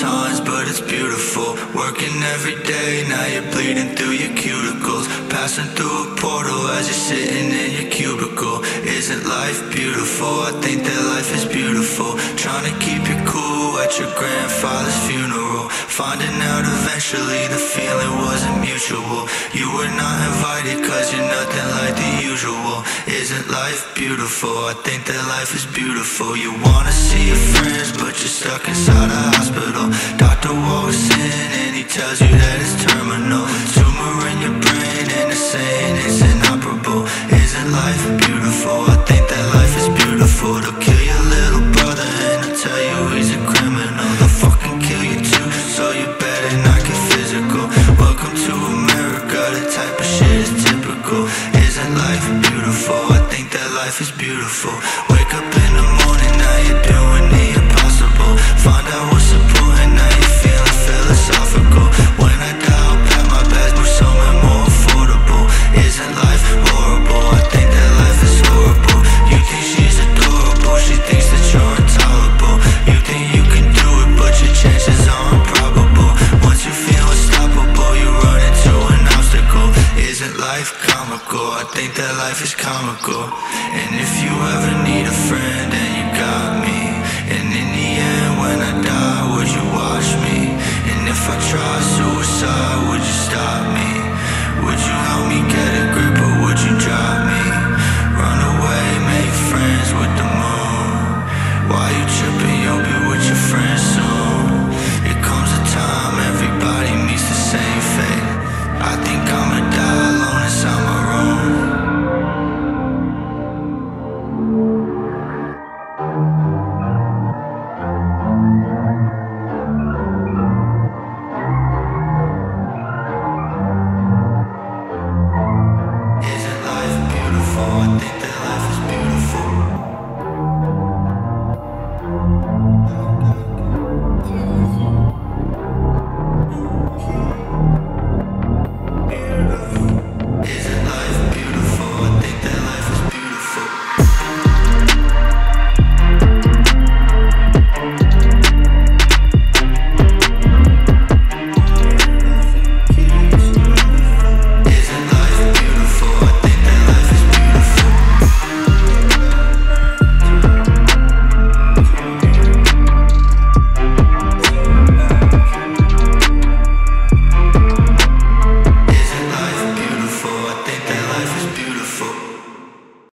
times, but it's beautiful. Working every day, now you're bleeding through your cuticles. Passing through a portal as you're sitting in your cubicle. Isn't life beautiful? I think that life is beautiful. Trying to keep you cool at your grandfather's funeral. Finding out eventually the feeling wasn't mutual. You were not invited cause you're nothing like the usual. Isn't life beautiful? I think that life is beautiful. You wanna see stuck inside a hospital. Doctor walks in and he tells you that it's terminal. Tumor in your brain and they're saying it's inoperable. Isn't life beautiful? I think that life is beautiful. They'll kill your little brother and they'll tell you he's a criminal. They'll fucking kill you too, so you better not get physical. Welcome to America, the type of shit is typical. Isn't life beautiful? I think that life is beautiful. Wake up in the morning, now you're doing impossible. Find out what's important, now you're feeling philosophical. When I die, I'll pack my bags, more affordable. Isn't life horrible? I think that life is horrible. You think she's adorable, she thinks that you're intolerable. You think you can do it, but your chances are improbable. Once you feel unstoppable, you run into an obstacle. Isn't life comical? I think that life is comical.